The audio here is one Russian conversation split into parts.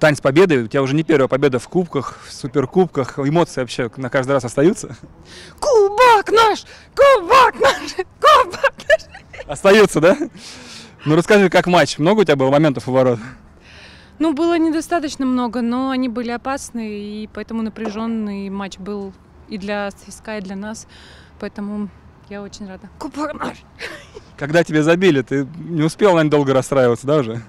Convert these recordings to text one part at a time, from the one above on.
Тань, с победой. У тебя уже не первая победа в кубках, в суперкубках. Эмоции вообще на каждый раз остаются? Кубок наш! Кубок наш! Кубок наш! Остаются, да? Ну расскажи, как матч? Много у тебя было моментов у ворот? Ну, было недостаточно много, но они были опасны, и поэтому напряженный матч был и для ЦСКА, и для нас. Поэтому я очень рада. Кубок наш! Когда тебя забили, ты не успел, наверное, долго расстраиваться, да, уже?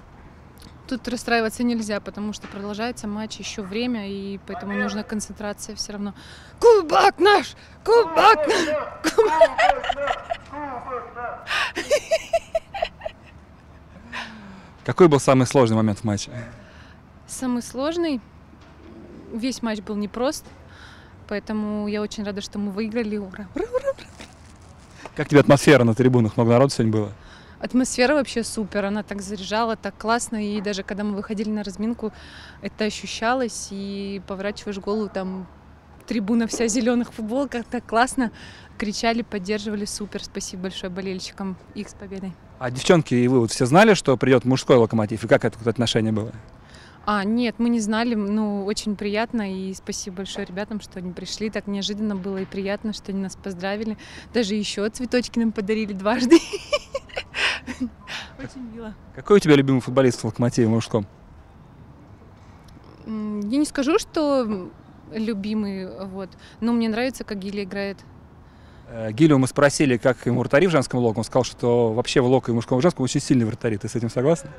Тут расстраиваться нельзя, потому что продолжается матч еще время, и поэтому нужна концентрация все равно. Кубок наш! Кубок наш! Какой был самый сложный момент в матче? Самый сложный. Весь матч был непрост, поэтому я очень рада, что мы выиграли. Ура! Ура! Ура! Как тебе атмосфера на трибунах? Много народу сегодня было? Атмосфера вообще супер, она так заряжала, так классно, и даже когда мы выходили на разминку, это ощущалось, и поворачиваешь голову, там трибуна вся зеленых футболках, так классно, кричали, поддерживали, супер, спасибо большое болельщикам, их с победой. А девчонки и вы вот все знали, что придет мужской локомотив? И как это отношение было? А, нет, мы не знали, ну, очень приятно, и спасибо большое ребятам, что они пришли, так неожиданно было и приятно, что они нас поздравили, даже еще цветочки нам подарили дважды. Очень мило. Какой у тебя любимый футболист в локомотиве мужском? Я не скажу, что любимый, вот, но мне нравится, как Гиля играет. Э, Гилю мы спросили, как ему вратари в женском локе. Он сказал, что вообще в локо и мужском и женском очень сильные вратари. Ты с этим согласна?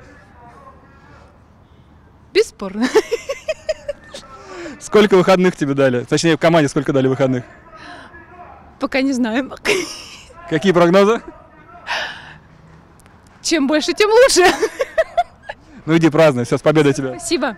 Бесспорно. Сколько выходных тебе дали? Точнее, в команде сколько дали выходных? Пока не знаем. Какие прогнозы? Чем больше, тем лучше. Ну иди празднуй. Все, с победой тебя. Спасибо.